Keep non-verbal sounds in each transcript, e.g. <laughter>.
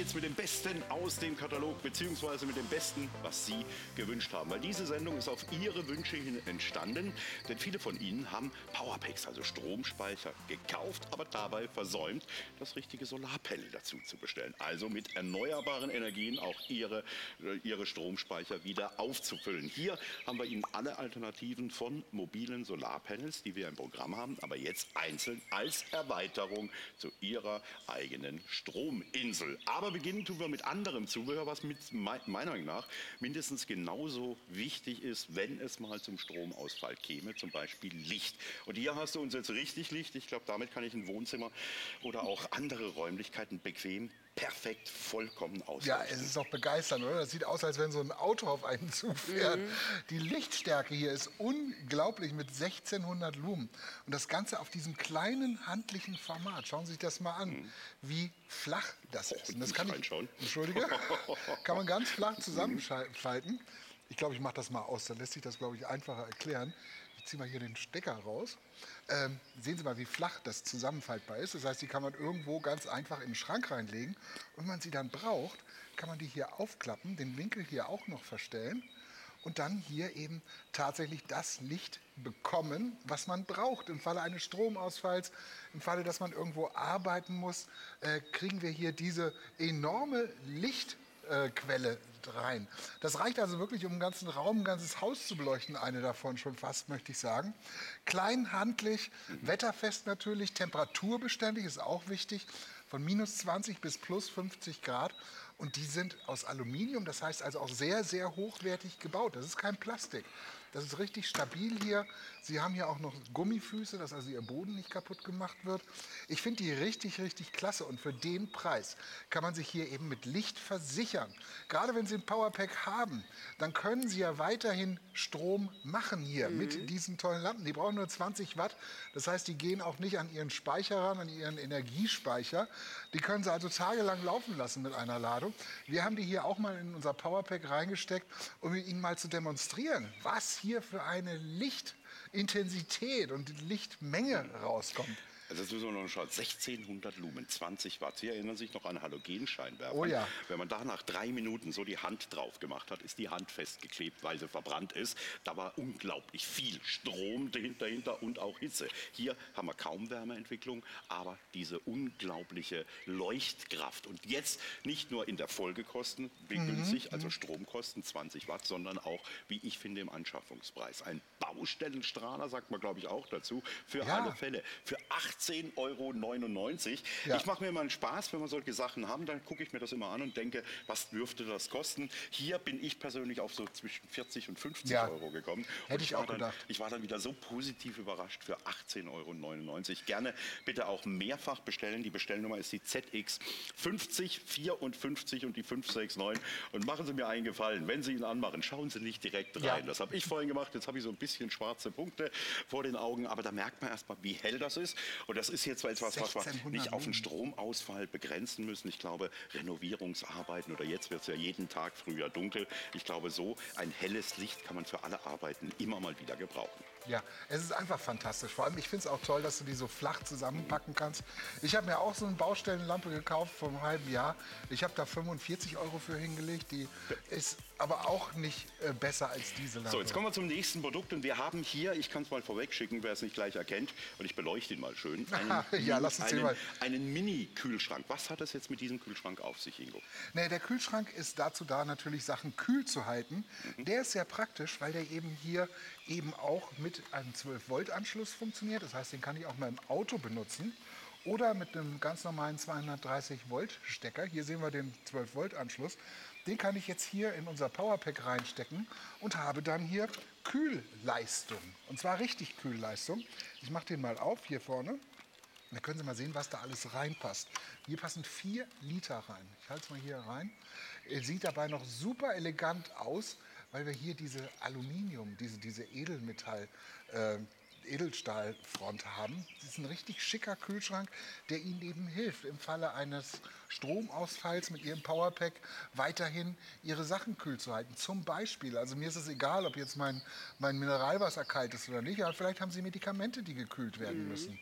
geht's mit dem Besten aus dem Katalog, beziehungsweise mit dem Besten, was Sie gewünscht haben. Weil diese Sendung ist auf Ihre Wünsche hin entstanden. Denn viele von Ihnen haben Powerpacks, also Stromspeicher, gekauft, aber dabei versäumt, das richtige Solarpanel dazu zu bestellen. Also mit erneuerbaren Energien auch Ihre, äh, Ihre Stromspeicher wieder aufzufüllen. Hier haben wir Ihnen alle Alternativen von mobilen Solarpanels, die wir im Programm haben, aber jetzt einzeln als Erweiterung zu Ihrer eigenen Strominsel. Aber beginnen tun wir mit anderem Zubehör, was mit meiner Meinung nach mindestens genauso wichtig ist, wenn es mal zum Stromausfall käme, zum Beispiel Licht. Und hier hast du uns jetzt richtig Licht. Ich glaube, damit kann ich ein Wohnzimmer oder auch andere Räumlichkeiten bequem perfekt, vollkommen aus. Ja, es ist doch begeisternd, oder? Das sieht aus, als wenn so ein Auto auf einen <laughs> zufährt. Mhm. Die Lichtstärke hier ist unglaublich mit 1600 Lumen. Und das Ganze auf diesem kleinen handlichen Format. Schauen Sie sich das mal an, mhm. wie flach das ist. Und das kann ich, Entschuldige, <laughs> kann man ganz flach zusammenfalten. Ich glaube, ich mache das mal aus. Dann lässt sich das, glaube ich, einfacher erklären. Ich ziehe mal hier den Stecker raus. Ähm, sehen Sie mal, wie flach das zusammenfaltbar ist. Das heißt, die kann man irgendwo ganz einfach in den Schrank reinlegen. Und wenn man sie dann braucht, kann man die hier aufklappen, den Winkel hier auch noch verstellen und dann hier eben tatsächlich das Licht bekommen, was man braucht. Im Falle eines Stromausfalls, im Falle, dass man irgendwo arbeiten muss, äh, kriegen wir hier diese enorme Licht äh, Quelle rein. Das reicht also wirklich, um einen ganzen Raum, ein ganzes Haus zu beleuchten, eine davon schon fast, möchte ich sagen. Klein, handlich, wetterfest natürlich, temperaturbeständig ist auch wichtig, von minus 20 bis plus 50 Grad. Und die sind aus Aluminium, das heißt also auch sehr, sehr hochwertig gebaut. Das ist kein Plastik. Das ist richtig stabil hier. Sie haben hier auch noch Gummifüße, dass also Ihr Boden nicht kaputt gemacht wird. Ich finde die richtig, richtig klasse. Und für den Preis kann man sich hier eben mit Licht versichern. Gerade wenn Sie ein Powerpack haben, dann können Sie ja weiterhin Strom machen hier mhm. mit diesen tollen Lampen. Die brauchen nur 20 Watt. Das heißt, die gehen auch nicht an Ihren Speicher ran, an Ihren Energiespeicher. Die können Sie also tagelang laufen lassen mit einer Ladung. Wir haben die hier auch mal in unser Powerpack reingesteckt, um Ihnen mal zu demonstrieren, was hier für eine Lichtintensität und Lichtmenge rauskommt. Also das müssen wir noch schauen. 1600 Lumen, 20 Watt. Sie erinnern sich noch an Halogenscheinwerfer. Oh ja. Wenn man da nach drei Minuten so die Hand drauf gemacht hat, ist die Hand festgeklebt, weil sie verbrannt ist. Da war unglaublich viel Strom dahinter und auch Hitze. Hier haben wir kaum Wärmeentwicklung, aber diese unglaubliche Leuchtkraft. Und jetzt nicht nur in der Folgekosten, wie mhm. günstig, also mhm. Stromkosten 20 Watt, sondern auch, wie ich finde, im Anschaffungspreis. Ein Baustellenstrahler, sagt man glaube ich auch dazu, für ja. alle Fälle. Für 8 18,99 Euro. Ja. Ich mache mir immer einen Spaß, wenn wir solche Sachen haben, dann gucke ich mir das immer an und denke, was dürfte das kosten? Hier bin ich persönlich auf so zwischen 40 und 50 ja. Euro gekommen. Hätte ich, ich auch dann, gedacht. Ich war dann wieder so positiv überrascht für 18,99 Euro. Gerne bitte auch mehrfach bestellen. Die Bestellnummer ist die ZX 5054 und die 569. Und machen Sie mir einen Gefallen, wenn Sie ihn anmachen, schauen Sie nicht direkt rein. Ja. Das habe ich vorhin gemacht. Jetzt habe ich so ein bisschen schwarze Punkte vor den Augen. Aber da merkt man erstmal, wie hell das ist. Und das ist jetzt etwas, was wir nicht auf den Stromausfall begrenzen müssen. Ich glaube, Renovierungsarbeiten oder jetzt wird es ja jeden Tag früher dunkel. Ich glaube, so ein helles Licht kann man für alle Arbeiten immer mal wieder gebrauchen. Ja, es ist einfach fantastisch. Vor allem, ich finde es auch toll, dass du die so flach zusammenpacken kannst. Ich habe mir auch so eine Baustellenlampe gekauft vor einem halben Jahr. Ich habe da 45 Euro für hingelegt. Die ist aber auch nicht äh, besser als diese Lampe. So, jetzt kommen wir zum nächsten Produkt. Und wir haben hier, ich kann es mal vorweg schicken, wer es nicht gleich erkennt, und ich beleuchte ihn mal schön. <laughs> Einen, ja, lass uns einen, mal. einen Mini-Kühlschrank. Was hat das jetzt mit diesem Kühlschrank auf sich, Ingo? Nee, der Kühlschrank ist dazu da, natürlich Sachen kühl zu halten. Mhm. Der ist sehr praktisch, weil der eben hier eben auch mit einem 12-Volt-Anschluss funktioniert. Das heißt, den kann ich auch mal im Auto benutzen. Oder mit einem ganz normalen 230-Volt-Stecker. Hier sehen wir den 12-Volt-Anschluss. Den kann ich jetzt hier in unser Powerpack reinstecken und habe dann hier Kühlleistung. Und zwar richtig Kühlleistung. Ich mache den mal auf hier vorne. Da können Sie mal sehen, was da alles reinpasst. Hier passen vier Liter rein. Ich halte es mal hier rein. Sieht dabei noch super elegant aus, weil wir hier diese Aluminium, diese, diese Edelmetall, äh, Edelstahlfront haben. Das ist ein richtig schicker Kühlschrank, der Ihnen eben hilft, im Falle eines Stromausfalls mit Ihrem Powerpack weiterhin Ihre Sachen kühl zu halten. Zum Beispiel, also mir ist es egal, ob jetzt mein, mein Mineralwasser kalt ist oder nicht, aber vielleicht haben Sie Medikamente, die gekühlt werden mhm. müssen.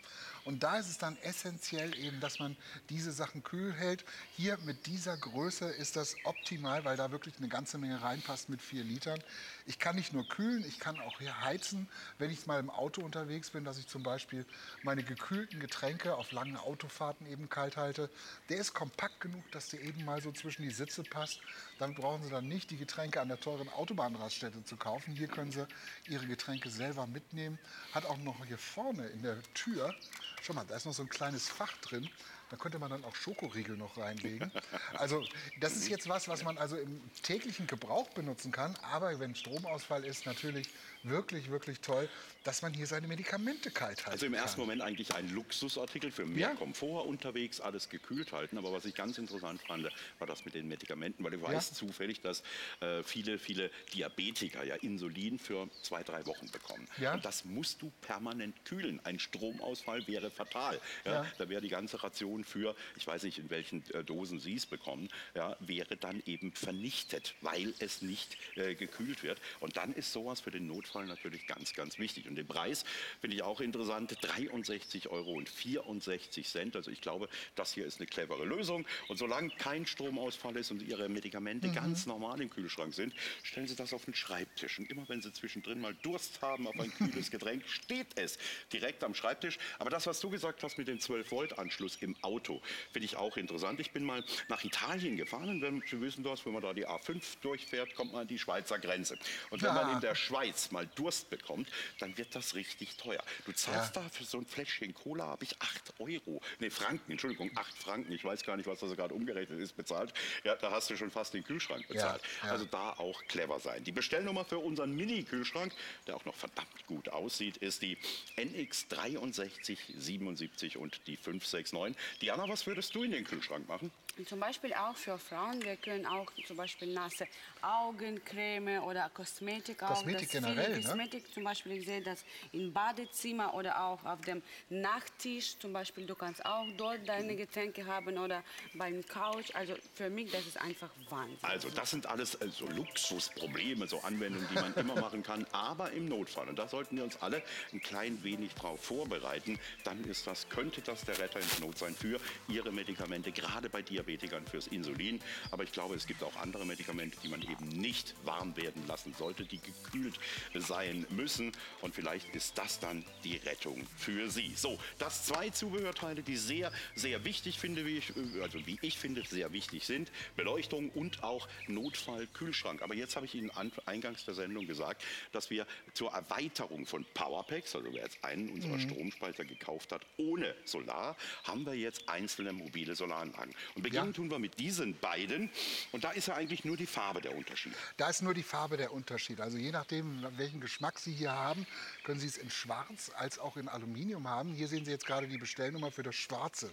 Und da ist es dann essentiell eben, dass man diese Sachen kühl hält. Hier mit dieser Größe ist das optimal, weil da wirklich eine ganze Menge reinpasst mit vier Litern. Ich kann nicht nur kühlen, ich kann auch hier heizen, wenn ich mal im Auto unterwegs bin, dass ich zum Beispiel meine gekühlten Getränke auf langen Autofahrten eben kalt halte. Der ist kompakt genug, dass der eben mal so zwischen die Sitze passt. Dann brauchen Sie dann nicht die Getränke an der teuren Autobahnraststätte zu kaufen. Hier können Sie Ihre Getränke selber mitnehmen. Hat auch noch hier vorne in der Tür Schau mal, da ist noch so ein kleines Fach drin. Da könnte man dann auch Schokoriegel noch reinlegen. Also das ist jetzt was, was man also im täglichen Gebrauch benutzen kann. Aber wenn Stromausfall ist, natürlich wirklich, wirklich toll, dass man hier seine Medikamente kalt halten Also im ersten Moment eigentlich ein Luxusartikel für mehr ja. Komfort unterwegs, alles gekühlt halten. Aber was ich ganz interessant fand, war das mit den Medikamenten. Weil ich weiß ja. zufällig, dass äh, viele, viele Diabetiker ja Insulin für zwei, drei Wochen bekommen. Ja. Und das musst du permanent kühlen. Ein Stromausfall wäre fatal. Ja? Da wäre die ganze Ration für, ich weiß nicht, in welchen äh, Dosen sie es bekommen, ja, wäre dann eben vernichtet, weil es nicht äh, gekühlt wird. Und dann ist sowas für den Notfall natürlich ganz, ganz wichtig. Und den Preis finde ich auch interessant, 63 Euro und 64 Cent. Also ich glaube, das hier ist eine clevere Lösung. Und solange kein Stromausfall ist und Ihre Medikamente mhm. ganz normal im Kühlschrank sind, stellen Sie das auf den Schreibtisch. Und immer wenn Sie zwischendrin mal Durst haben auf ein kühles Getränk, <laughs> steht es direkt am Schreibtisch. Aber das, was du gesagt hast mit dem 12-Volt-Anschluss im Auto, finde ich auch interessant. Ich bin mal nach Italien gefahren und wenn, Sie wissen das, wenn man da die A5 durchfährt, kommt man an die Schweizer Grenze. Und wenn ja. man in der Schweiz mal Durst bekommt, dann wird das richtig teuer. Du zahlst ja. da für so ein Fläschchen Cola, habe ich 8 Euro, nee Franken, Entschuldigung, 8 Franken, ich weiß gar nicht, was das gerade umgerechnet ist, bezahlt. Ja, da hast du schon fast den Kühlschrank bezahlt. Ja. Also da auch clever sein. Die Bestellnummer für unseren Mini-Kühlschrank, der auch noch verdammt gut aussieht, ist die NX 6377 und die 569. Diana, was würdest du in den Kühlschrank machen? Zum Beispiel auch für Frauen, wir können auch zum Beispiel nasse Augencreme oder Kosmetik auch. Kosmetik generell, ne? Kosmetik zum Beispiel, ich sehe das im Badezimmer oder auch auf dem Nachttisch. Zum Beispiel, du kannst auch dort deine Getränke haben oder beim Couch. Also für mich, das ist einfach Wahnsinn. Also das sind alles äh, so Luxusprobleme, so Anwendungen, die man immer machen kann, <laughs> aber im Notfall. Und da sollten wir uns alle ein klein wenig drauf vorbereiten. Dann ist das, könnte das der Retter ins Not sein für Ihre Medikamente, gerade bei Diabetikern fürs Insulin. Aber ich glaube, es gibt auch andere Medikamente, die man eben nicht warm werden lassen sollte, die gekühlt sein müssen. Und vielleicht ist das dann die Rettung für Sie. So, das zwei Zubehörteile, die sehr, sehr wichtig finde, wie ich, also wie ich finde, sehr wichtig sind. Beleuchtung und auch Notfallkühlschrank. Aber jetzt habe ich Ihnen eingangs der Sendung gesagt, dass wir zur Erweiterung von Powerpacks, also wer jetzt einen unserer mhm. Stromspeicher gekauft hat, ohne Solar, haben wir jetzt einzelne mobile Solaranlagen. Und Beginnen ja. tun wir mit diesen beiden. Und da ist ja eigentlich nur die Farbe der Unterschied. Da ist nur die Farbe der Unterschied. Also je nachdem, welchen Geschmack Sie hier haben, können Sie es in Schwarz als auch in Aluminium haben. Hier sehen Sie jetzt gerade die Bestellnummer für das Schwarze.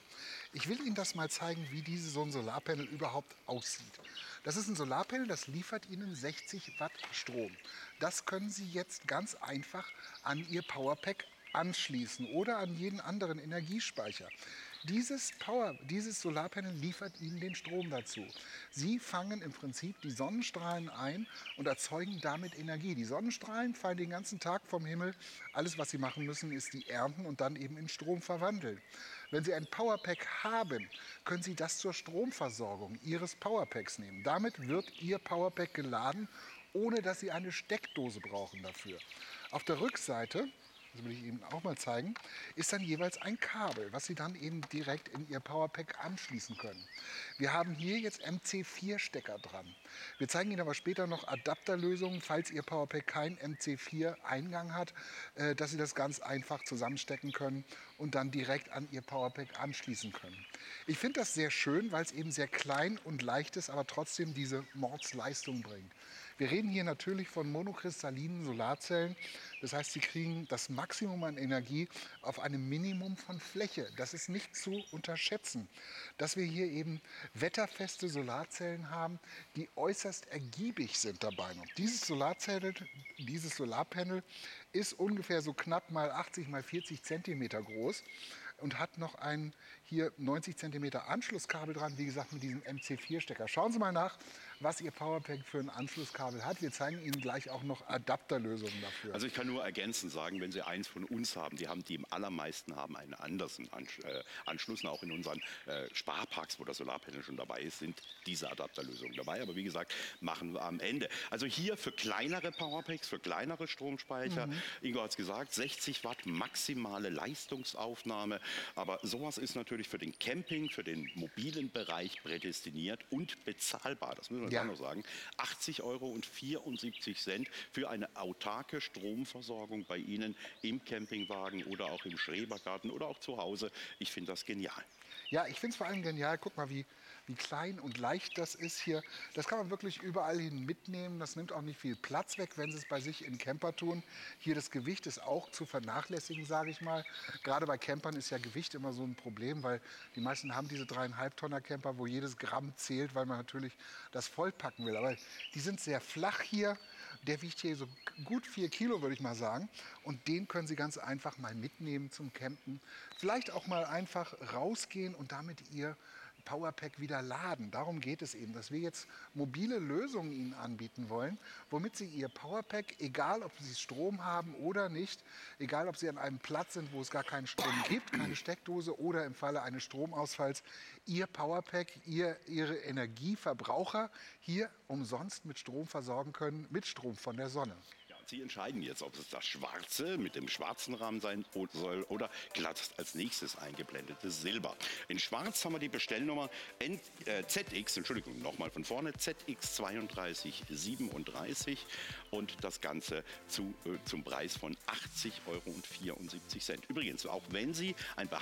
Ich will Ihnen das mal zeigen, wie diese, so ein Solarpanel überhaupt aussieht. Das ist ein Solarpanel, das liefert Ihnen 60 Watt Strom. Das können Sie jetzt ganz einfach an Ihr Powerpack anschließen oder an jeden anderen Energiespeicher. Dieses Power, dieses Solarpanel liefert Ihnen den Strom dazu. Sie fangen im Prinzip die Sonnenstrahlen ein und erzeugen damit Energie. Die Sonnenstrahlen fallen den ganzen Tag vom Himmel. Alles, was Sie machen müssen, ist die ernten und dann eben in Strom verwandeln. Wenn Sie ein Powerpack haben, können Sie das zur Stromversorgung Ihres Powerpacks nehmen. Damit wird Ihr Powerpack geladen, ohne dass Sie eine Steckdose brauchen dafür. Auf der Rückseite das will ich Ihnen auch mal zeigen, ist dann jeweils ein Kabel, was Sie dann eben direkt in Ihr Powerpack anschließen können. Wir haben hier jetzt MC4-Stecker dran. Wir zeigen Ihnen aber später noch Adapterlösungen, falls Ihr Powerpack keinen MC4-Eingang hat, äh, dass Sie das ganz einfach zusammenstecken können und dann direkt an Ihr Powerpack anschließen können. Ich finde das sehr schön, weil es eben sehr klein und leicht ist, aber trotzdem diese Mordsleistung bringt. Wir reden hier natürlich von monokristallinen Solarzellen. Das heißt, sie kriegen das Maximum an Energie auf einem Minimum von Fläche. Das ist nicht zu unterschätzen. Dass wir hier eben wetterfeste Solarzellen haben, die äußerst ergiebig sind dabei noch. Dieses Solarzelle, dieses Solarpanel ist ungefähr so knapp mal 80 mal 40 Zentimeter groß und hat noch ein hier 90 cm Anschlusskabel dran, wie gesagt mit diesem MC4-Stecker. Schauen Sie mal nach, was Ihr Powerpack für ein Anschlusskabel hat. Wir zeigen Ihnen gleich auch noch Adapterlösungen dafür. Also ich kann nur ergänzend sagen, wenn Sie eins von uns haben, die haben die im allermeisten haben einen anderen äh, Anschluss. Und auch in unseren äh, Sparparks, wo das Solarpanel schon dabei ist, sind diese Adapterlösungen dabei. Aber wie gesagt, machen wir am Ende. Also hier für kleinere Powerpacks, für kleinere Stromspeicher, mhm. Ingo hat es gesagt, 60 Watt maximale Leistungsaufnahme. Aber sowas ist natürlich für den Camping, für den mobilen Bereich prädestiniert und bezahlbar. Das müssen wir noch sagen. 80 Euro und 74 Cent für eine autarke Stromversorgung bei Ihnen im Campingwagen oder auch im Schrebergarten oder auch zu Hause. Ich finde das genial. Ja, ich finde es vor allem genial. Guck mal, wie, wie klein und leicht das ist hier. Das kann man wirklich überall hin mitnehmen. Das nimmt auch nicht viel Platz weg, wenn Sie es bei sich in Camper tun. Hier das Gewicht ist auch zu vernachlässigen, sage ich mal. Gerade bei Campern ist ja Gewicht immer so ein Problem, weil die meisten haben diese dreieinhalb Tonner Camper, wo jedes Gramm zählt, weil man natürlich das vollpacken will. Aber die sind sehr flach hier. Der wiegt hier so gut vier Kilo, würde ich mal sagen. Und den können Sie ganz einfach mal mitnehmen zum Campen. Vielleicht auch mal einfach rausgehen und damit Ihr Powerpack wieder laden. Darum geht es eben, dass wir jetzt mobile Lösungen Ihnen anbieten wollen, womit Sie Ihr Powerpack, egal ob Sie Strom haben oder nicht, egal ob Sie an einem Platz sind, wo es gar keinen Strom gibt, keine Steckdose oder im Falle eines Stromausfalls, Ihr Powerpack, Ihr, Ihre Energieverbraucher hier umsonst mit Strom versorgen können, mit Strom von der Sonne. Sie entscheiden jetzt, ob es das schwarze mit dem schwarzen Rahmen sein soll oder glatt als nächstes eingeblendete Silber. In schwarz haben wir die Bestellnummer N, äh, ZX, Entschuldigung, nochmal von vorne, ZX3237 und das Ganze zu, äh, zum Preis von 80,74 Euro. Übrigens, auch wenn Sie ein äh,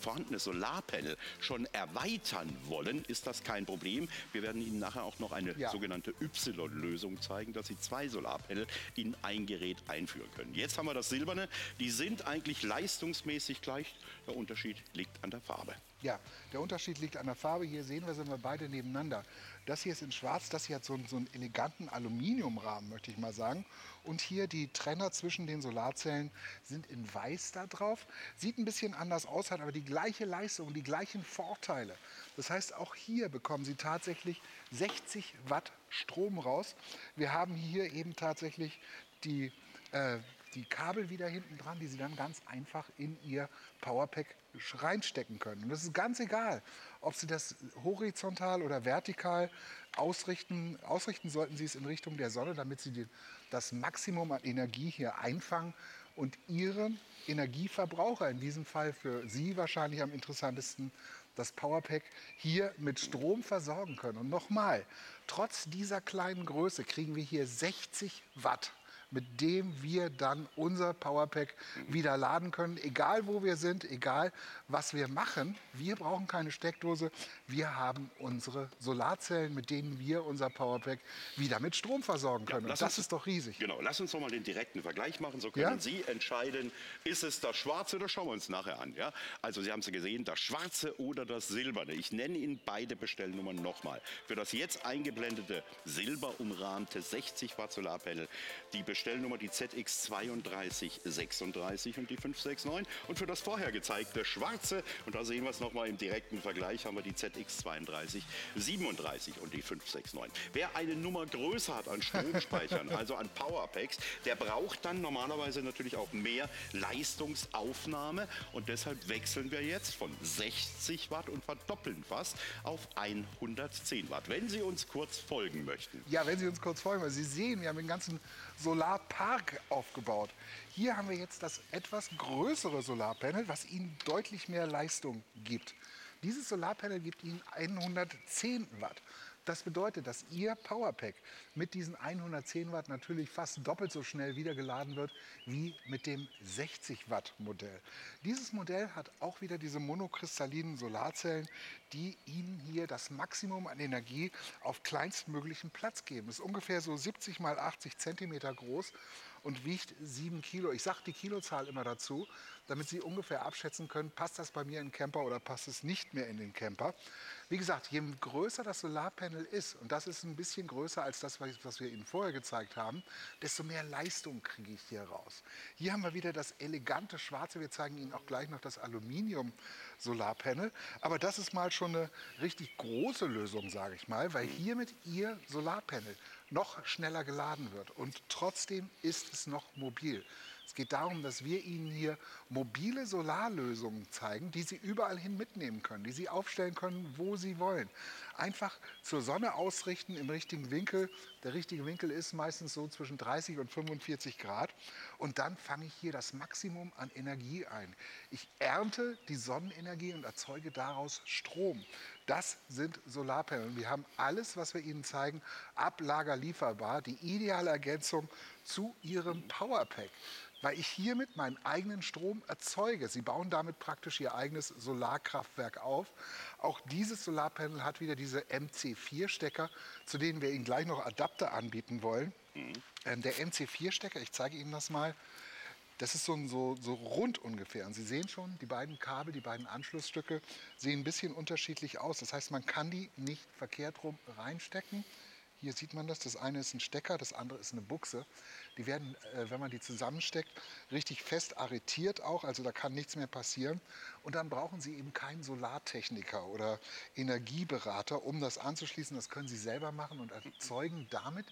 vorhandenes Solarpanel schon erweitern wollen, ist das kein Problem. Wir werden Ihnen nachher auch noch eine ja. sogenannte Y-Lösung zeigen, dass Sie zwei Solarpanel in ein Gerät einführen können. Jetzt haben wir das Silberne. Die sind eigentlich leistungsmäßig gleich. Der Unterschied liegt an der Farbe. Ja, der Unterschied liegt an der Farbe. Hier sehen wir, sind wir beide nebeneinander. Das hier ist in schwarz, das hier hat so, so einen eleganten Aluminiumrahmen, möchte ich mal sagen. Und hier die Trenner zwischen den Solarzellen sind in weiß da drauf. Sieht ein bisschen anders aus, hat aber die gleiche Leistung, die gleichen Vorteile. Das heißt, auch hier bekommen Sie tatsächlich 60 Watt Strom raus. Wir haben hier eben tatsächlich die, äh, die Kabel wieder hinten dran, die Sie dann ganz einfach in Ihr Powerpack reinstecken können. Und das ist ganz egal, ob Sie das horizontal oder vertikal ausrichten. Ausrichten sollten Sie es in Richtung der Sonne, damit Sie die, das Maximum an Energie hier einfangen und Ihren Energieverbraucher, in diesem Fall für Sie wahrscheinlich am interessantesten, das Powerpack hier mit Strom versorgen können. Und nochmal, trotz dieser kleinen Größe kriegen wir hier 60 Watt mit dem wir dann unser Powerpack wieder laden können, egal wo wir sind, egal was wir machen. Wir brauchen keine Steckdose. Wir haben unsere Solarzellen, mit denen wir unser Powerpack wieder mit Strom versorgen können. Ja, das uns, ist doch riesig. Genau, lass uns doch mal den direkten Vergleich machen. So können ja? Sie entscheiden, ist es das Schwarze oder schauen wir uns nachher an. Ja? Also Sie haben es gesehen, das Schwarze oder das Silberne. Ich nenne Ihnen beide Bestellnummern nochmal. Für das jetzt eingeblendete silberumrahmte 60 Watt Solarpanel die Bestellnummer die ZX3236 und die 569. Und für das vorher gezeigte schwarze, und da sehen wir es nochmal im direkten Vergleich, haben wir die ZX3237 und die 569. Wer eine Nummer größer hat an Stromspeichern, <laughs> also an Powerpacks, der braucht dann normalerweise natürlich auch mehr Leistungsaufnahme. Und deshalb wechseln wir jetzt von 60 Watt und verdoppeln fast auf 110 Watt. Wenn Sie uns kurz folgen möchten. Ja, wenn Sie uns kurz folgen, weil Sie sehen, wir haben den ganzen Solarpark aufgebaut. Hier haben wir jetzt das etwas größere Solarpanel, was Ihnen deutlich mehr Leistung gibt. Dieses Solarpanel gibt Ihnen 110 Watt. Das bedeutet, dass Ihr Powerpack mit diesen 110 Watt natürlich fast doppelt so schnell wieder geladen wird wie mit dem 60 Watt Modell. Dieses Modell hat auch wieder diese monokristallinen Solarzellen, die Ihnen hier das Maximum an Energie auf kleinstmöglichen Platz geben. Es ist ungefähr so 70 mal 80 Zentimeter groß und wiegt 7 Kilo. Ich sage die Kilozahl immer dazu, damit Sie ungefähr abschätzen können, passt das bei mir in den Camper oder passt es nicht mehr in den Camper. Wie gesagt, je größer das Solarpanel ist, und das ist ein bisschen größer als das, was wir Ihnen vorher gezeigt haben, desto mehr Leistung kriege ich hier raus. Hier haben wir wieder das elegante Schwarze. Wir zeigen Ihnen auch gleich noch das Aluminium-Solarpanel. Aber das ist mal schon eine richtig große Lösung, sage ich mal, weil hiermit Ihr Solarpanel noch schneller geladen wird. Und trotzdem ist es noch mobil. Es geht darum, dass wir Ihnen hier mobile Solarlösungen zeigen, die Sie überall hin mitnehmen können, die Sie aufstellen können, wo Sie wollen. Einfach zur Sonne ausrichten im richtigen Winkel. Der richtige Winkel ist meistens so zwischen 30 und 45 Grad. Und dann fange ich hier das Maximum an Energie ein. Ich ernte die Sonnenenergie und erzeuge daraus Strom. Das sind Solarpanel. Wir haben alles, was wir Ihnen zeigen, ablagerlieferbar. Die ideale Ergänzung zu Ihrem Powerpack weil ich hiermit meinen eigenen Strom erzeuge. Sie bauen damit praktisch ihr eigenes Solarkraftwerk auf. Auch dieses Solarpanel hat wieder diese MC4-Stecker, zu denen wir Ihnen gleich noch Adapter anbieten wollen. Mhm. Ähm, der MC4-Stecker, ich zeige Ihnen das mal, das ist so, so, so, rund ungefähr. Und Sie sehen schon, die beiden Kabel, die beiden Anschlussstücke sehen ein bisschen unterschiedlich aus. Das heißt, man kann die nicht verkehrt rum reinstecken. Hier sieht man das. Das eine ist ein Stecker, das andere ist eine Buchse. Die werden, äh, wenn man die zusammensteckt, richtig fest arretiert auch. Also da kann nichts mehr passieren. Und dann brauchen Sie eben keinen Solartechniker oder Energieberater, um das anzuschließen. Das können Sie selber machen und erzeugen damit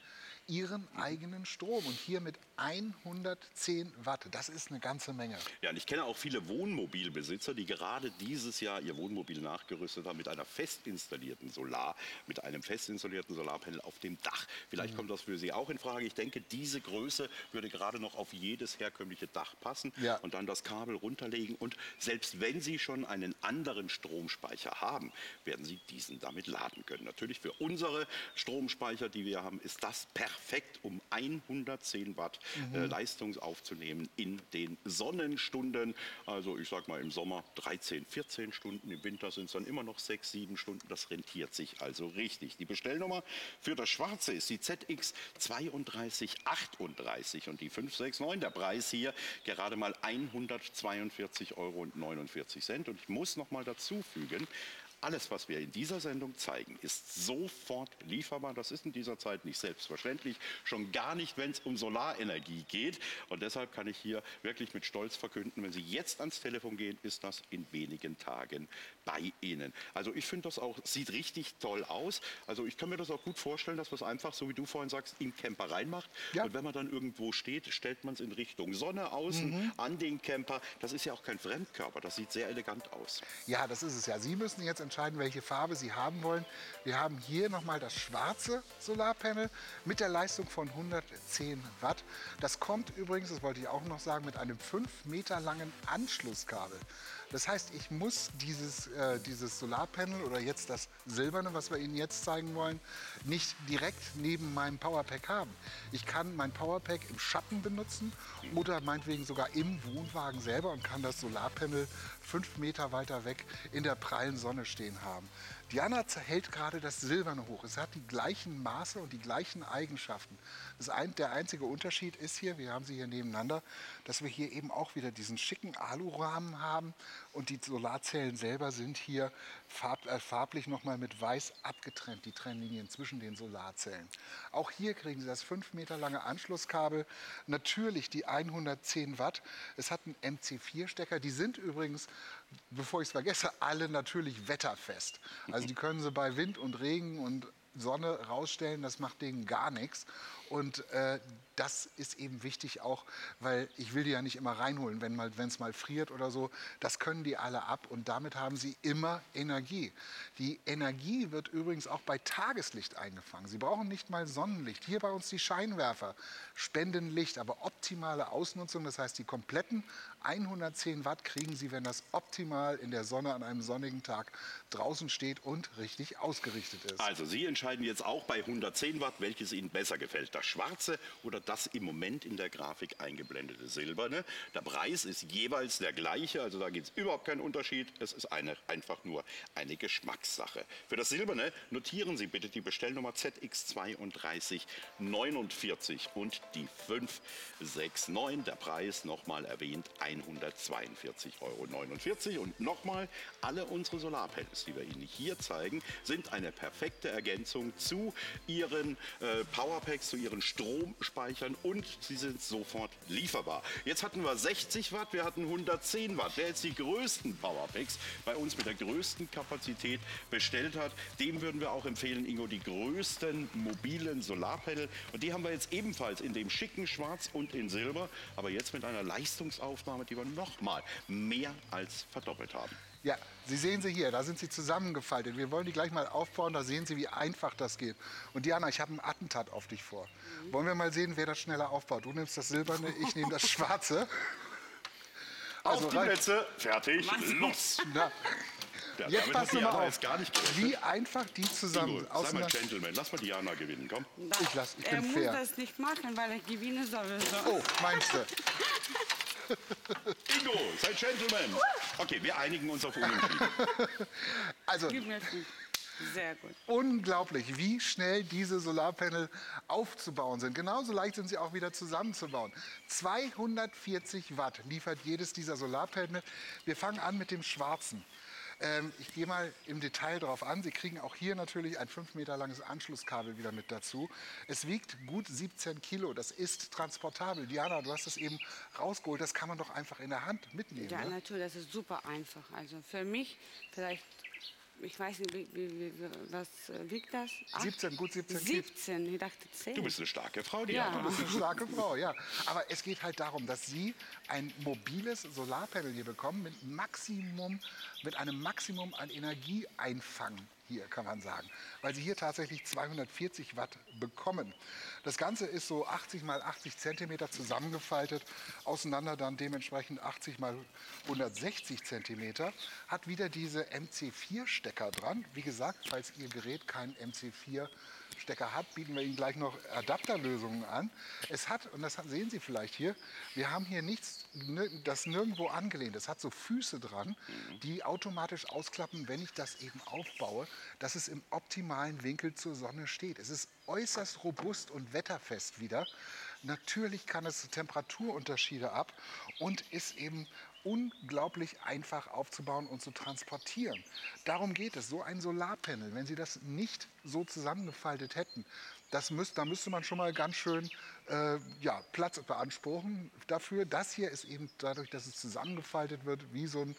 ihren eigenen Strom und hier mit 110 Watt. Das ist eine ganze Menge. Ja, und ich kenne auch viele Wohnmobilbesitzer, die gerade dieses Jahr ihr Wohnmobil nachgerüstet haben mit einer fest installierten Solar, mit einem fest installierten Solarpanel auf dem Dach. Vielleicht mhm. kommt das für Sie auch in Frage. Ich denke, diese Größe würde gerade noch auf jedes herkömmliche Dach passen ja. und dann das Kabel runterlegen. Und selbst wenn Sie schon einen anderen Stromspeicher haben, werden Sie diesen damit laden können. Natürlich für unsere Stromspeicher, die wir haben, ist das perfekt perfekt, um 110 Watt mhm. äh, Leistung aufzunehmen in den Sonnenstunden. Also ich sag mal im Sommer 13, 14 Stunden, im Winter sind es dann immer noch 6, 7 Stunden. Das rentiert sich also richtig. Die Bestellnummer für das Schwarze ist die ZX 3238 und die 569. Der Preis hier gerade mal 142,49 Euro. Und ich muss noch mal dazu fügen, alles, was wir in dieser Sendung zeigen, ist sofort lieferbar. Das ist in dieser Zeit nicht selbstverständlich, schon gar nicht, wenn es um Solarenergie geht. Und deshalb kann ich hier wirklich mit Stolz verkünden, wenn Sie jetzt ans Telefon gehen, ist das in wenigen Tagen bei Ihnen. Also ich finde das auch, sieht richtig toll aus. Also ich kann mir das auch gut vorstellen, dass man es einfach, so wie du vorhin sagst, in Camper reinmacht. Ja. Und wenn man dann irgendwo steht, stellt man es in Richtung Sonne außen mhm. an den Camper. Das ist ja auch kein Fremdkörper, das sieht sehr elegant aus. Ja, das ist es ja. Sie müssen jetzt entscheiden, welche Farbe Sie haben wollen. Wir haben hier nochmal das schwarze Solarpanel mit der Leistung von 110 Watt. Das kommt übrigens, das wollte ich auch noch sagen, mit einem 5 Meter langen Anschlusskabel. Das heißt, ich muss dieses, äh, dieses Solarpanel oder jetzt das silberne, was wir Ihnen jetzt zeigen wollen, nicht direkt neben meinem Powerpack haben. Ich kann mein Powerpack im Schatten benutzen oder meinetwegen sogar im Wohnwagen selber und kann das Solarpanel fünf Meter weiter weg in der prallen Sonne stehen haben. Diana hält gerade das Silberne hoch. Es hat die gleichen Maße und die gleichen Eigenschaften. Ein, der einzige Unterschied ist hier, wir haben sie hier nebeneinander, dass wir hier eben auch wieder diesen schicken Alurahmen haben und die Solarzellen selber sind hier farb, äh, farblich nochmal mit weiß abgetrennt, die Trennlinien zwischen den Solarzellen. Auch hier kriegen Sie das 5 Meter lange Anschlusskabel, natürlich die 110 Watt. Es hat einen MC4-Stecker, die sind übrigens, bevor ich es vergesse, alle natürlich wetterfest. Also die können Sie bei Wind und Regen und Sonne rausstellen, das macht denen gar nichts. Und äh, das ist eben wichtig auch, weil ich will die ja nicht immer reinholen, wenn mal, es mal friert oder so. Das können die alle ab und damit haben sie immer Energie. Die Energie wird übrigens auch bei Tageslicht eingefangen. Sie brauchen nicht mal Sonnenlicht. Hier bei uns die Scheinwerfer spenden Licht, aber optimale Ausnutzung. Das heißt, die kompletten 110 Watt kriegen Sie, wenn das optimal in der Sonne an einem sonnigen Tag draußen steht und richtig ausgerichtet ist. Also Sie entscheiden jetzt auch bei 110 Watt, welches Ihnen besser gefällt. Das schwarze oder das im Moment in der Grafik eingeblendete silberne. Der Preis ist jeweils der gleiche, also da gibt es überhaupt keinen Unterschied. Es ist eine, einfach nur eine Geschmackssache. Für das silberne notieren Sie bitte die Bestellnummer ZX3249 und die 569. Der Preis nochmal erwähnt 142,49 Euro. Und nochmal, alle unsere Solarpanels, die wir Ihnen hier zeigen, sind eine perfekte Ergänzung zu Ihren äh, Powerpacks, zu Ihren Stromspeichern und sie sind sofort lieferbar. Jetzt hatten wir 60 Watt, wir hatten 110 Watt. Wer jetzt die größten Powerpacks bei uns mit der größten Kapazität bestellt hat, dem würden wir auch empfehlen, Ingo, die größten mobilen Solarpanel. Und die haben wir jetzt ebenfalls in dem schicken Schwarz und in Silber, aber jetzt mit einer Leistungsaufnahme, die wir nochmal mehr als verdoppelt haben. Ja, Sie sehen sie hier, da sind sie zusammengefaltet. Wir wollen die gleich mal aufbauen, da sehen Sie, wie einfach das geht. Und Diana, ich habe ein Attentat auf dich vor. Mhm. Wollen wir mal sehen, wer das schneller aufbaut? Du nimmst das Silberne, ich nehme das Schwarze. <laughs> Also auf die Plätze, fertig, los! Na, ja, Jetzt pass mal auf, wie einfach die zusammen Ingo, sei mal Gentleman, lass mal Diana gewinnen, komm. Ich, lass, ich bin er fair. muss das nicht machen, weil ich gewinne sowieso. Oh, meinst du? <laughs> <laughs> Ingo, sei Gentleman. Okay, wir einigen uns auf Unentschieden. <laughs> Also, sehr gut. Unglaublich, wie schnell diese Solarpanel aufzubauen sind. Genauso leicht sind sie auch wieder zusammenzubauen. 240 Watt liefert jedes dieser Solarpanel. Wir fangen an mit dem schwarzen. Ähm, ich gehe mal im Detail darauf an. Sie kriegen auch hier natürlich ein 5 Meter langes Anschlusskabel wieder mit dazu. Es wiegt gut 17 Kilo. Das ist transportabel. Diana, du hast es eben rausgeholt. Das kann man doch einfach in der Hand mitnehmen. Ja, ne? natürlich. Das ist super einfach. Also für mich vielleicht ich weiß nicht, wie, wie, was äh, wiegt das? Acht? 17, gut 17 17, ich dachte 10. Du bist eine starke Frau, Diana. Ja. Du bist eine starke Frau, ja. Aber es geht halt darum, dass Sie ein mobiles Solarpanel hier bekommen mit Maximum, mit einem Maximum an Energieeinfang hier, kann man sagen. Weil Sie hier tatsächlich 240 Watt bekommen. Das Ganze ist so 80 mal 80 Zentimeter zusammengefaltet, auseinander dann dementsprechend 80 mal 160 Zentimeter. Hat wieder diese MC4-Stecker dran. Wie gesagt, falls Ihr Gerät keinen MC4 Stecker hat, bieten wir Ihnen gleich noch Adapterlösungen an. Es hat, und das sehen Sie vielleicht hier, wir haben hier nichts, das nirgendwo angelehnt. Es hat so Füße dran, die automatisch ausklappen, wenn ich das eben aufbaue, dass es im optimalen Winkel zur Sonne steht. Es ist äußerst robust und wetterfest wieder. Natürlich kann es Temperaturunterschiede ab und ist eben unglaublich einfach aufzubauen und zu transportieren. Darum geht es. So ein Solarpanel, wenn Sie das nicht so zusammengefaltet hätten, das müsst, da müsste man schon mal ganz schön äh, ja, Platz beanspruchen dafür. Das hier ist eben dadurch, dass es zusammengefaltet wird, wie so ein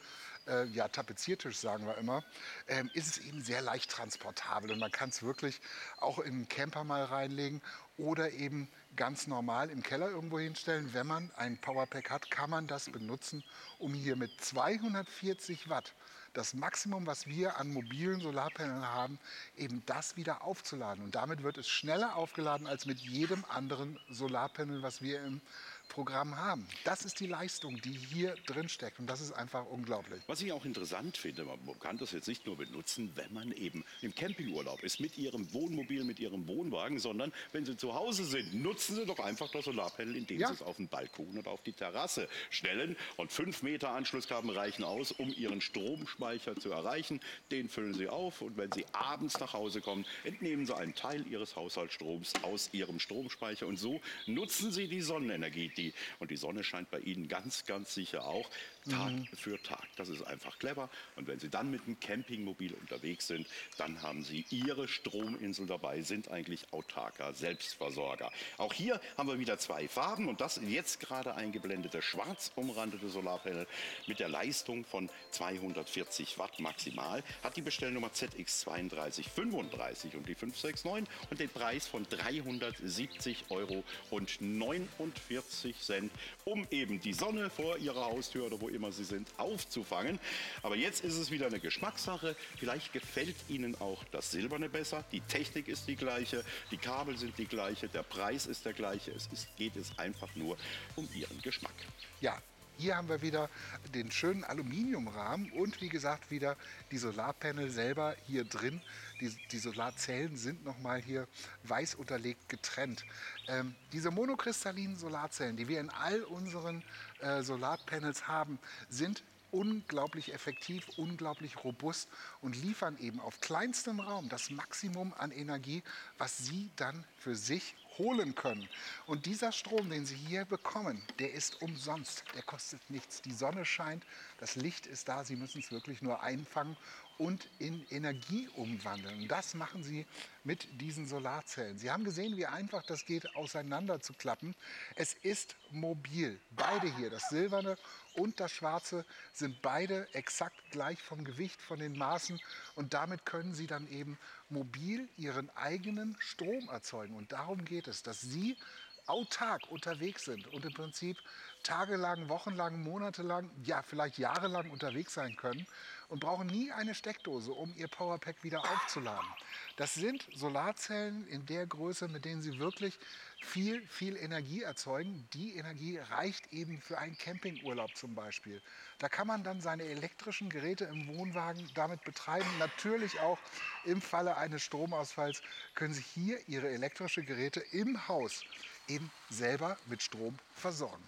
äh, ja, Tapeziertisch, sagen wir immer, ähm, ist es eben sehr leicht transportabel. Und man kann es wirklich auch in einen Camper mal reinlegen oder eben ganz normal im Keller irgendwo hinstellen. Wenn man ein Powerpack hat, kann man das benutzen, um hier mit 240 Watt das Maximum, was wir an mobilen Solarpanelen haben, eben das wieder aufzuladen. Und damit wird es schneller aufgeladen als mit jedem anderen Solarpanel, was wir im Programm haben. Das ist die Leistung, die hier drin steckt und das ist einfach unglaublich. Was ich auch interessant finde, man kann das jetzt nicht nur benutzen, wenn man eben im Campingurlaub ist, mit Ihrem Wohnmobil, mit Ihrem Wohnwagen, sondern wenn Sie zu Hause sind, nutzen Sie doch einfach das Solarpanel, indem ja. Sie es auf den Balkon oder auf die Terrasse stellen und fünf Meter Anschlusskabel reichen aus, um Ihren Stromspeicher zu erreichen. Den füllen Sie auf und wenn Sie abends nach Hause kommen, entnehmen Sie einen Teil Ihres Haushaltsstroms aus Ihrem Stromspeicher und so nutzen Sie die Sonnenenergie die. Und die Sonne scheint bei Ihnen ganz, ganz sicher auch Tag mhm. für Tag. Das ist einfach clever. Und wenn Sie dann mit dem Campingmobil unterwegs sind, dann haben Sie Ihre Strominsel dabei, sind eigentlich autarker Selbstversorger. Auch hier haben wir wieder zwei Farben und das jetzt gerade eingeblendete schwarz umrandete Solarpanel mit der Leistung von 240 Watt maximal hat die Bestellnummer ZX3235 und die 569 und den Preis von 370 Euro und 49 Cent, um eben die Sonne vor Ihrer Haustür oder wo immer Sie sind, aufzufangen. Aber jetzt ist es wieder eine Geschmackssache. Vielleicht gefällt Ihnen auch das Silberne besser. Die Technik ist die gleiche, die Kabel sind die gleiche, der Preis ist der gleiche. Es ist, geht es einfach nur um Ihren Geschmack. Ja, hier haben wir wieder den schönen Aluminiumrahmen und wie gesagt wieder die Solarpanel selber hier drin. Die, die Solarzellen sind nochmal hier weiß unterlegt getrennt. Ähm, diese monokristallinen Solarzellen, die wir in all unseren äh, Solarpanels haben, sind unglaublich effektiv, unglaublich robust und liefern eben auf kleinstem Raum das Maximum an Energie, was Sie dann für sich holen können. Und dieser Strom, den Sie hier bekommen, der ist umsonst. Der kostet nichts. Die Sonne scheint, das Licht ist da. Sie müssen es wirklich nur einfangen und in Energie umwandeln. Das machen Sie mit diesen Solarzellen. Sie haben gesehen, wie einfach das geht, auseinander zu klappen. Es ist mobil. Beide hier, das silberne und das schwarze, sind beide exakt gleich vom Gewicht, von den Maßen. Und damit können Sie dann eben mobil Ihren eigenen Strom erzeugen. Und darum geht es, dass Sie autark unterwegs sind und im Prinzip tagelang, wochenlang, monatelang, ja vielleicht jahrelang unterwegs sein können und brauchen nie eine Steckdose, um ihr Powerpack wieder aufzuladen. Das sind Solarzellen in der Größe, mit denen sie wirklich viel, viel Energie erzeugen. Die Energie reicht eben für einen Campingurlaub zum Beispiel. Da kann man dann seine elektrischen Geräte im Wohnwagen damit betreiben. Natürlich auch im Falle eines Stromausfalls können Sie hier Ihre elektrische Geräte im Haus eben selber mit Strom versorgen.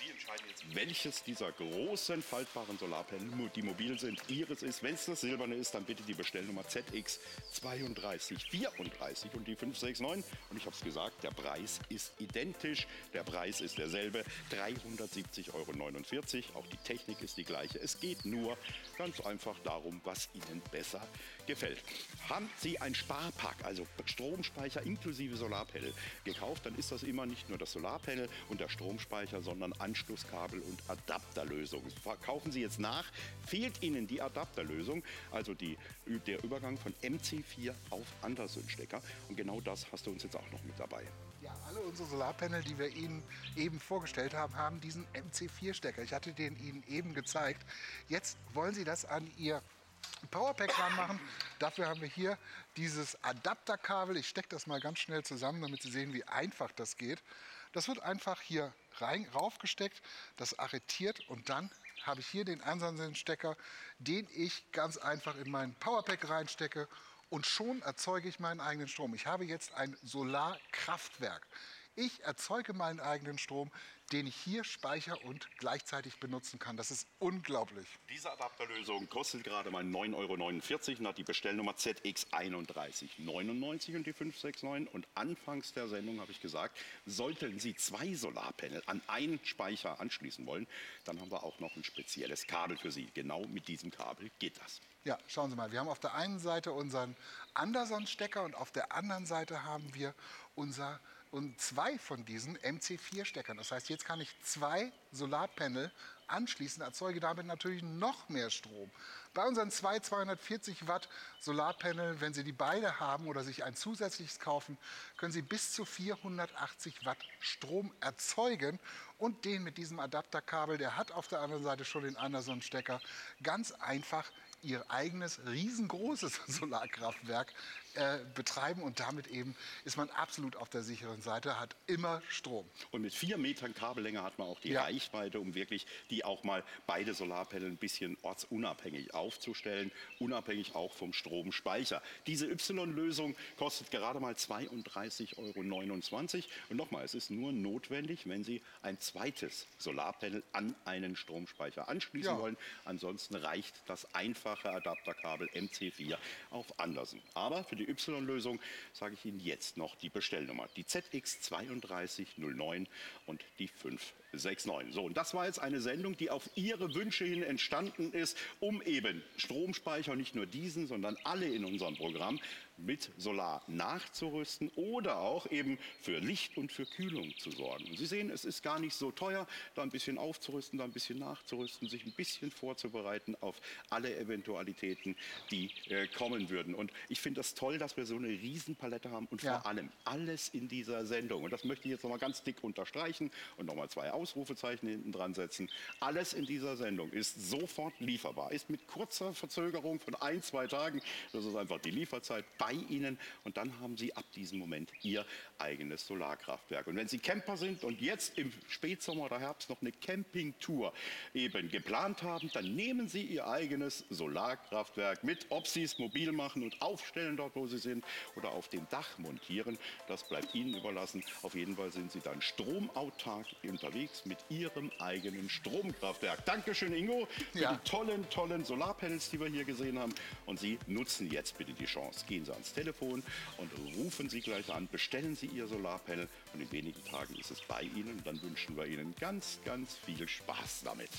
Sie entscheiden jetzt, welches dieser großen faltbaren Solarpanel, die mobil sind, Ihres ist. Wenn es das silberne ist, dann bitte die Bestellnummer ZX3234 und die 569. Und ich habe es gesagt, der Preis ist identisch. Der Preis ist derselbe, 370,49 Euro. Auch die Technik ist die gleiche. Es geht nur ganz einfach darum, was Ihnen besser gefällt. Haben Sie ein Sparpack, also Stromspeicher inklusive Solarpanel, gekauft, dann ist das immer nicht nur das Solarpanel und der Stromspeicher, sondern Anschlusskabel und Adapterlösung. Kaufen Sie jetzt nach, fehlt Ihnen die Adapterlösung, also die, der Übergang von MC4 auf Anderson-Stecker. Und genau das hast du uns jetzt auch noch mit dabei. Ja, alle unsere Solarpanel, die wir Ihnen eben vorgestellt haben, haben diesen MC4-Stecker. Ich hatte den Ihnen eben gezeigt. Jetzt wollen Sie das an Ihr Powerpack ranmachen. Dafür haben wir hier dieses Adapterkabel. Ich stecke das mal ganz schnell zusammen, damit Sie sehen, wie einfach das geht. Das wird einfach hier rein, raufgesteckt, das arretiert und dann habe ich hier den Ansatzstecker, den ich ganz einfach in mein Powerpack reinstecke und schon erzeuge ich meinen eigenen Strom. Ich habe jetzt ein Solarkraftwerk. Ich erzeuge meinen eigenen Strom, den ich hier speichere und gleichzeitig benutzen kann. Das ist unglaublich. Diese Adapterlösung kostet gerade mal 9,49 Euro und hat die Bestellnummer ZX3199 und die 569. Und anfangs der Sendung habe ich gesagt, sollten Sie zwei Solarpanel an einen Speicher anschließen wollen, dann haben wir auch noch ein spezielles Kabel für Sie. Genau mit diesem Kabel geht das. Ja, schauen Sie mal, wir haben auf der einen Seite unseren Anderson-Stecker und auf der anderen Seite haben wir unser und zwei von diesen MC4-Steckern. Das heißt, jetzt kann ich zwei Solarpanel anschließen, erzeuge damit natürlich noch mehr Strom. Bei unseren zwei 240 Watt Solarpanel, wenn Sie die beide haben oder sich ein zusätzliches kaufen, können Sie bis zu 480 Watt Strom erzeugen und den mit diesem Adapterkabel, der hat auf der anderen Seite schon den Anderson-Stecker, ganz einfach ihr eigenes riesengroßes <laughs> Solarkraftwerk äh, betreiben und damit eben ist man absolut auf der sicheren Seite, hat immer Strom. Und mit vier Metern Kabellänge hat man auch die ja. Reichweite, um wirklich die auch mal beide Solarpanel ein bisschen ortsunabhängig aufzustellen, unabhängig auch vom Stromspeicher. Diese Y-Lösung kostet gerade mal 32,29 Euro. Und nochmal, es ist nur notwendig, wenn Sie ein zweites Solarpanel an einen Stromspeicher anschließen ja. wollen. Ansonsten reicht das einfache Adapterkabel MC4 auf Andersen. Aber für die Y-Lösung, sage ich Ihnen jetzt noch die Bestellnummer. Die ZX3209 und die 569. So, und das war jetzt eine Sendung, die auf Ihre Wünsche hin entstanden ist, um eben Stromspeicher, nicht nur diesen, sondern alle in unserem Programm mit Solar nachzurüsten oder auch eben für Licht und für Kühlung zu sorgen. Und Sie sehen, es ist gar nicht so teuer, da ein bisschen aufzurüsten, da ein bisschen nachzurüsten, sich ein bisschen vorzubereiten auf alle Eventualitäten, die äh, kommen würden. Und ich finde das toll, dass wir so eine Riesenpalette haben und Ja. vor allem alles in dieser Sendung. Und das möchte ich jetzt noch mal ganz dick unterstreichen und noch mal zwei Ausrufezeichen hinten dran setzen. Alles in dieser Sendung ist sofort lieferbar, ist mit kurzer Verzögerung von ein, zwei Tagen. Das ist einfach die Lieferzeit bei Ihnen. Und dann haben Sie ab diesem Moment Ihr eigenes Solarkraftwerk. Und wenn Sie Camper sind und jetzt im Spätsommer oder Herbst noch eine Campingtour eben geplant haben, dann nehmen Sie Ihr eigenes Solarkraftwerk mit, ob Sie es mobil machen und aufstellen dort, wo Sie sind, oder auf dem Dach montieren. Das bleibt Ihnen überlassen. Auf jeden Fall sind Sie dann stromautark unterwegs mit Ihrem eigenen Stromkraftwerk. Dankeschön, Ingo, für Ja. die tollen, tollen Solarpanels, die wir hier gesehen haben. Und Sie nutzen jetzt bitte die Chance. Gehen Sie ans Telefon und rufen Sie gleich an, bestellen Sie Ihr Solarpanel und in wenigen Tagen ist es bei Ihnen. Und dann wünschen wir Ihnen ganz, ganz viel Spaß damit.